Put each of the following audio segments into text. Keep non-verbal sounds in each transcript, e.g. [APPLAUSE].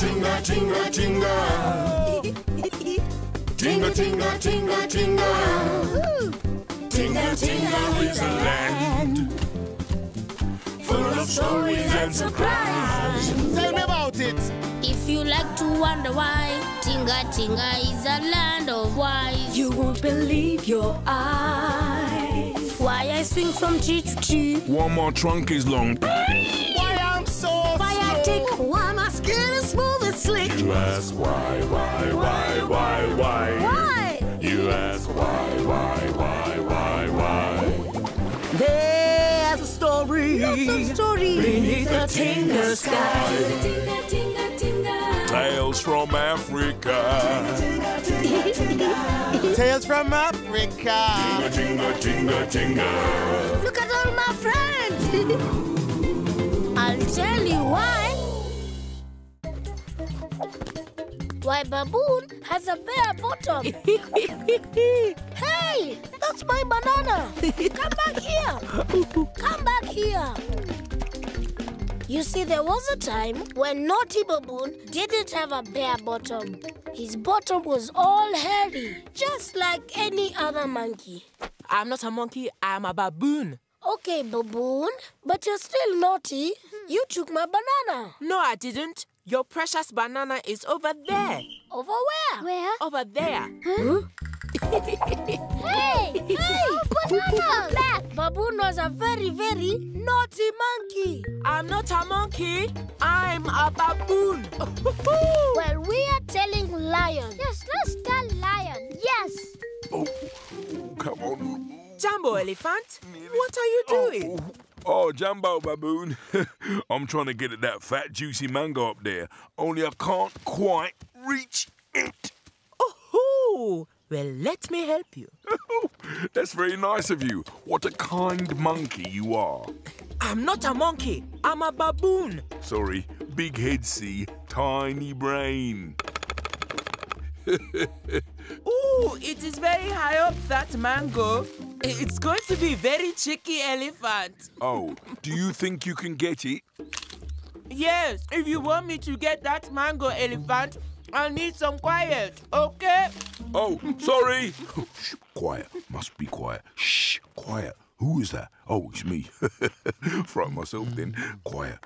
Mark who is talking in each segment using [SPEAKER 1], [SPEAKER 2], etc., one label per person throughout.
[SPEAKER 1] tinga, tinga, tinga, tinga. Tinga, tinga, tinga, tinga. Tinga, tinga is a land full of stories and surprise.
[SPEAKER 2] Tell me about it.
[SPEAKER 3] If you like to wonder why, Tinga Tinga is a land of wise.
[SPEAKER 4] You won't believe your eyes.
[SPEAKER 3] Why I swing from tree to tree.
[SPEAKER 5] One more trunk is long.
[SPEAKER 2] Why I'm so
[SPEAKER 4] Why I take why slick.
[SPEAKER 1] You ask why, why, why, why, why?
[SPEAKER 4] Why?
[SPEAKER 1] You ask why, why, why, why, why?
[SPEAKER 4] There's a story. Lots of stories beneath the Tinga sky.
[SPEAKER 5] Tales from Africa. [LAUGHS]
[SPEAKER 2] Tales from Africa.
[SPEAKER 1] Tinga, tinga, tinga.
[SPEAKER 3] Look at all my friends. [LAUGHS] I'll tell you why. Why baboon has a bare bottom. [LAUGHS] hey, that's my banana. Come back here. Come back here. You see, there was a time when Naughty Baboon didn't have a bare bottom. His bottom was all hairy, just like any other monkey.
[SPEAKER 6] I'm not a monkey, I'm a baboon.
[SPEAKER 3] Okay, Baboon, but you're still naughty. You took my banana.
[SPEAKER 6] No, I didn't. Your precious banana is over there.
[SPEAKER 3] Over where? Where?
[SPEAKER 6] Over there. [LAUGHS]
[SPEAKER 3] Hey! Hey! Oh, banana! Back! Baboon was a very, very naughty monkey.
[SPEAKER 6] I'm not a monkey, I'm a baboon. [LAUGHS]
[SPEAKER 3] Well, we are telling Lion. Yes, let's tell Lion. Yes.
[SPEAKER 5] Oh, come on.
[SPEAKER 6] Jumbo elephant, what are you oh. doing?
[SPEAKER 5] Oh, Oh, Jumbo Baboon. [LAUGHS] I'm trying to get at that fat, juicy mango up there, only I can't quite reach it.
[SPEAKER 6] Oh, well, let me help you. [LAUGHS]
[SPEAKER 5] That's very nice of you. What a kind monkey you are. [LAUGHS]
[SPEAKER 6] I'm not a monkey, I'm a baboon.
[SPEAKER 5] Sorry, big head, see, tiny brain.
[SPEAKER 6] Ooh, it is very high up that mango. It's going to be very tricky, elephant.
[SPEAKER 5] Oh, do you think you can get it?
[SPEAKER 6] Yes, if you want me to get that mango, elephant, I need some quiet, okay?
[SPEAKER 5] Oh, sorry. [LAUGHS] Shh, quiet. Must be quiet. Shh, quiet. Who is that? Oh, it's me. [LAUGHS] Frighten myself then. Quiet.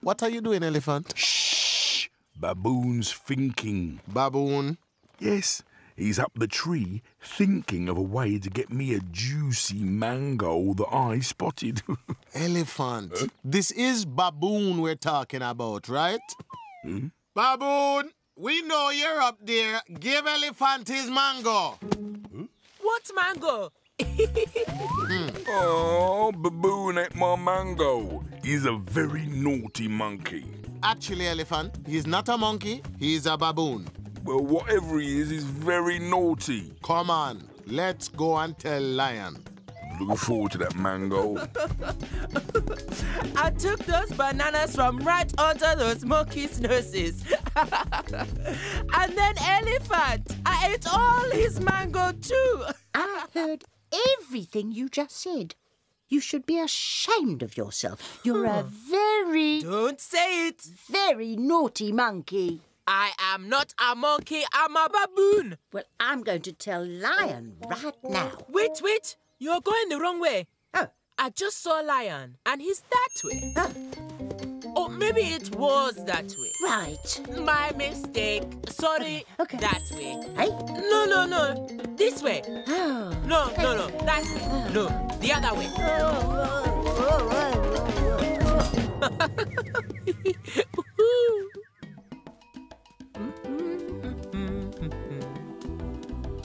[SPEAKER 2] What are you doing, elephant?
[SPEAKER 5] Shh. Baboon's thinking.
[SPEAKER 2] Baboon.
[SPEAKER 5] Yes, he's up the tree thinking of a way to get me a juicy mango that I spotted. [LAUGHS]
[SPEAKER 2] Elephant. This is baboon we're talking about, right? Hmm? Baboon, we know you're up there. Give elephant his mango. Hmm?
[SPEAKER 6] What mango? Hmm.
[SPEAKER 5] oh, Baboon ate my mango. He's a very naughty monkey.
[SPEAKER 2] Actually, elephant, he's not a monkey. He's a baboon.
[SPEAKER 5] Well, whatever he is, he's very naughty.
[SPEAKER 2] Come on, let's go and tell lion.
[SPEAKER 5] Looking forward to that mango. [LAUGHS]
[SPEAKER 6] I took those bananas from right under those monkeys' noses. [LAUGHS] and then elephant. I ate all his mango too.
[SPEAKER 7] I heard everything you just said. You should be ashamed of yourself. You're a hmm. very,
[SPEAKER 6] Don't say it.
[SPEAKER 7] very naughty monkey.
[SPEAKER 6] I am not a monkey, I'm a baboon.
[SPEAKER 7] Well, I'm going to tell Lion right now.
[SPEAKER 6] Wait, wait. You're going the wrong way.
[SPEAKER 7] Oh,
[SPEAKER 6] I just saw Lion, and he's that way.
[SPEAKER 7] oh,
[SPEAKER 6] Or maybe it was that way.
[SPEAKER 7] right.
[SPEAKER 6] My mistake. Sorry.
[SPEAKER 7] Okay.
[SPEAKER 6] That way.
[SPEAKER 7] Hey?
[SPEAKER 6] No, no, no. This way.
[SPEAKER 7] Oh.
[SPEAKER 6] No, no, no. That way. Oh. No, the other way. Oh, oh, [LAUGHS]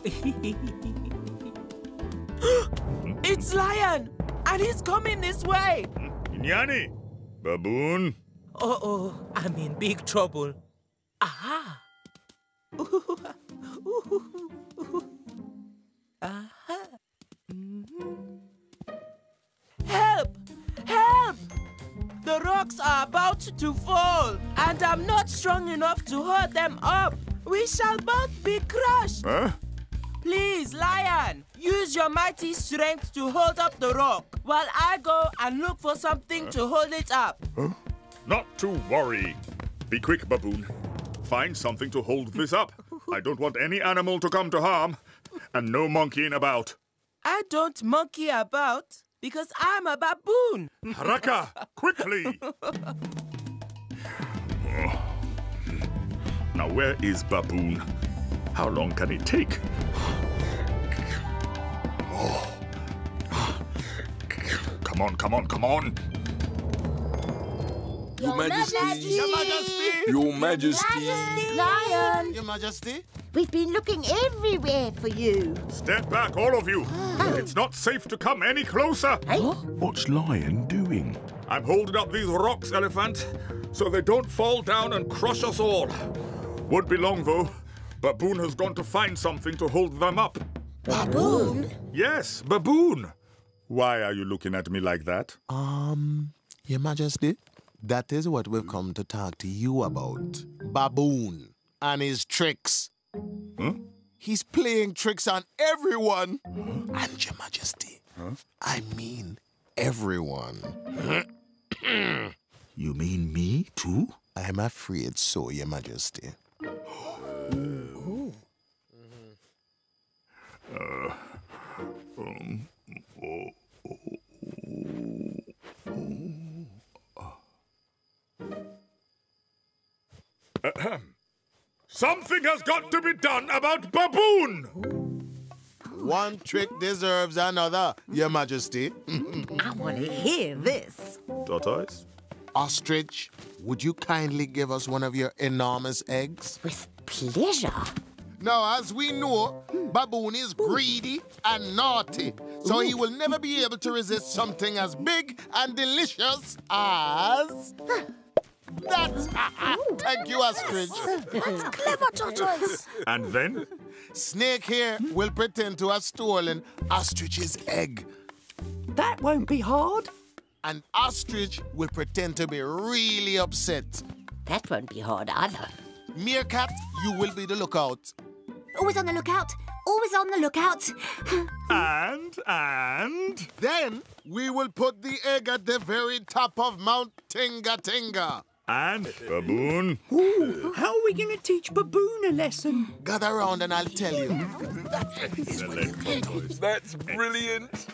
[SPEAKER 6] [LAUGHS] it's Lion, and he's coming this way.
[SPEAKER 1] Inyani, baboon.
[SPEAKER 6] Uh oh, I'm in big trouble. Aha! [LAUGHS] Aha! Mhm. Help! Help! The rocks are about to fall, and I'm not strong enough to hold them up. We shall both be crushed.
[SPEAKER 1] Huh?
[SPEAKER 6] Please, Lion, use your mighty strength to hold up the rock while I go and look for something to hold it up. Huh?
[SPEAKER 1] Not to worry. Be quick, baboon. find something to hold this up. I don't want any animal to come to harm, and no monkeying about.
[SPEAKER 6] I don't monkey about because I'm a baboon.
[SPEAKER 1] Haraka, quickly! [LAUGHS] Now, where is Baboon? How long can it take? Come on, come on, come on!
[SPEAKER 7] Your Majesty.
[SPEAKER 2] Your Majesty!
[SPEAKER 5] Your Majesty.
[SPEAKER 7] Lion,
[SPEAKER 2] Your Majesty!
[SPEAKER 7] we've been looking everywhere for you.
[SPEAKER 1] Step back, all of you! Ah. It's not safe to come any closer!
[SPEAKER 5] What's Lion doing?
[SPEAKER 1] I'm holding up these rocks, Elephant, so they don't fall down and crush us all. Won't be long, though. Baboon has gone to find something to hold them up.
[SPEAKER 3] Baboon?
[SPEAKER 1] Yes, Baboon! Why are you looking at me like that?
[SPEAKER 2] Um, Your Majesty, that is what we've come to talk to you about. Baboon and his tricks. He's playing tricks on everyone. And Your Majesty, huh? I mean everyone.
[SPEAKER 5] You mean me too?
[SPEAKER 2] I'm afraid so, Your Majesty. [GASPS] [CLEARS THROAT]
[SPEAKER 1] Something has got to be done about Baboon!
[SPEAKER 2] One trick deserves another, Your Majesty. [LAUGHS]
[SPEAKER 4] I want to hear this.
[SPEAKER 1] Tortoise?
[SPEAKER 2] Ostrich, would you kindly give us one of your enormous eggs?
[SPEAKER 7] With pleasure.
[SPEAKER 2] Now, as we know, Baboon is greedy and naughty, so he will never be able to resist something as big and delicious as. That's. Thank you, Ostrich.
[SPEAKER 3] That's clever tortoise.
[SPEAKER 1] And then?
[SPEAKER 2] Snake here will pretend to have stolen Ostrich's egg,
[SPEAKER 4] That won't be hard.
[SPEAKER 2] and Ostrich will pretend to be really upset.
[SPEAKER 7] That won't be hard either.
[SPEAKER 2] Meerkat, you will be the lookout.
[SPEAKER 3] Always on the lookout. Always on the lookout. [LAUGHS]
[SPEAKER 1] And, and.
[SPEAKER 2] Then we will put the egg at the very top of Mount Tinga Tinga.
[SPEAKER 1] And Baboon.
[SPEAKER 4] How are we going to teach Baboon a lesson?
[SPEAKER 2] Gather around and I'll tell you.
[SPEAKER 5] That's brilliant.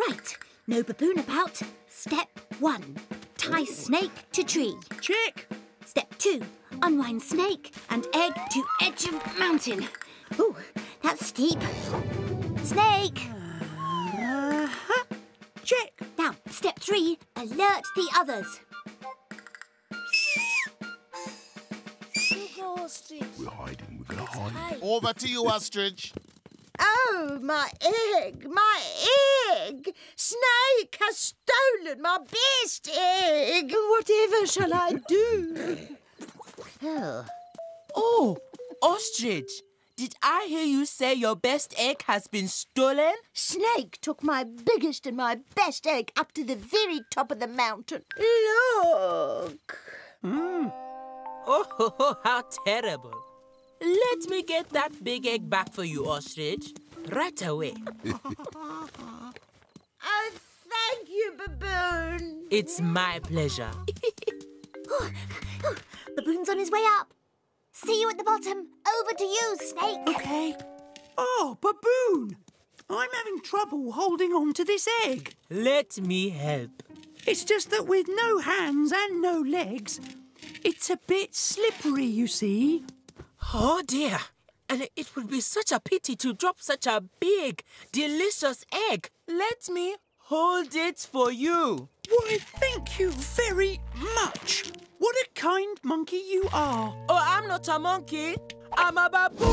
[SPEAKER 3] Right. No baboon about. Step one. Tie snake to tree.
[SPEAKER 4] Check.
[SPEAKER 3] Step two. Unwind snake and egg to edge of mountain. Ooh, that's steep. Snake. Three. Alert the others.
[SPEAKER 5] We're hiding. We're gonna hide.
[SPEAKER 2] Over to you, Ostrich.
[SPEAKER 7] Oh, my egg, my egg! Snake has stolen my best egg!
[SPEAKER 4] Whatever shall I do? [LAUGHS]
[SPEAKER 7] Oh,
[SPEAKER 6] Oh, ostrich. Did I hear you say your best egg has been stolen?
[SPEAKER 7] Snake took my biggest and my best egg up to the very top of the mountain. Look! Hmm.
[SPEAKER 6] Oh, [LAUGHS] how terrible. Let me get that big egg back for you, ostrich. Right away. [LAUGHS]
[SPEAKER 7] Oh, thank you, baboon.
[SPEAKER 6] It's my pleasure. [LAUGHS]
[SPEAKER 3] Baboon's on his way up. See you at the bottom. Over to you, Snake.
[SPEAKER 4] Okay. Oh, Baboon! I'm having trouble holding on to this egg.
[SPEAKER 6] Let me help.
[SPEAKER 4] It's just that with no hands and no legs, it's a bit slippery, you see.
[SPEAKER 6] Oh dear. And it would be such a pity to drop such a big, delicious egg. Let me hold it for you.
[SPEAKER 4] Why, thank you very much. What a kind monkey you are.
[SPEAKER 6] Oh, I'm not a monkey. I'm a baboon.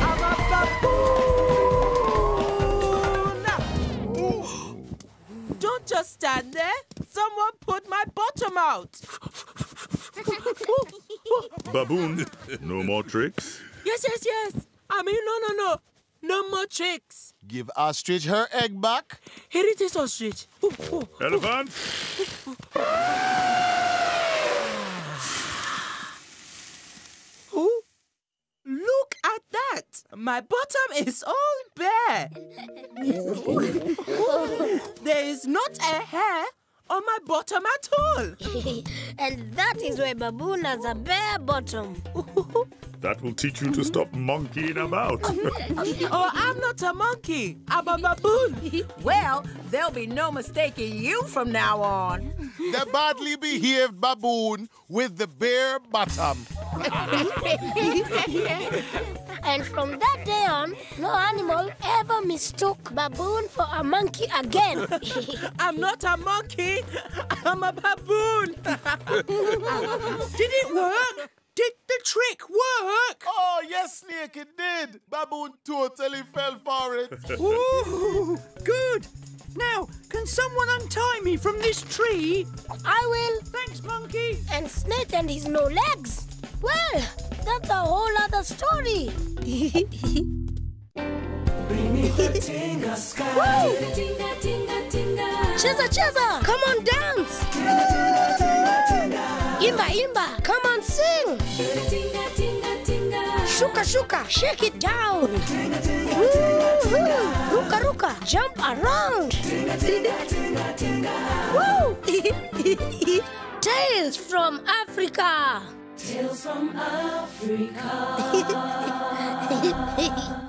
[SPEAKER 6] I'm a baboon. Don't just stand there. Someone put my bottom out. [LAUGHS]
[SPEAKER 1] Baboon. No more tricks?
[SPEAKER 6] Yes, yes, yes. I mean, no, no, no. No more tricks.
[SPEAKER 2] Give Ostrich her egg back.
[SPEAKER 6] Here it is, ostrich. Ooh, ooh.
[SPEAKER 1] Elephant?
[SPEAKER 6] Ooh. Look at that. My bottom is all bare. [LAUGHS] there is not a hair on my bottom at all. [LAUGHS]
[SPEAKER 3] and that is why Baboon has a bare bottom.
[SPEAKER 1] That will teach you to stop monkeying about. [LAUGHS]
[SPEAKER 6] oh, I'm not a monkey. I'm a baboon. [LAUGHS]
[SPEAKER 8] well, there'll be no mistaking you from now on.
[SPEAKER 2] The badly behaved baboon with the bare bottom. [LAUGHS]
[SPEAKER 3] and from that day on, no animal ever mistook baboon for a monkey again.
[SPEAKER 6] I'm not a monkey. I'm a baboon.
[SPEAKER 4] Did it work? Did the trick work?
[SPEAKER 2] Oh, yes, Snake, it did. Baboon totally fell for it. [LAUGHS]
[SPEAKER 4] Ooh, good. Now, can someone untie me from this tree?
[SPEAKER 3] I will.
[SPEAKER 4] Thanks, Monkey.
[SPEAKER 3] And Snake and his no legs. Well, that's a whole other story. [LAUGHS]
[SPEAKER 6] Bring me the tinga sky.
[SPEAKER 3] Tinga, tinga, tinga. Cheza, cheza. Come on, dance. Imba, imba. Come on, sing. Shuka, shuka. Shake it down. Ruka, ruka. Jump around. Woo! [LAUGHS] Tales from Africa.
[SPEAKER 9] Tales from Africa. [LAUGHS]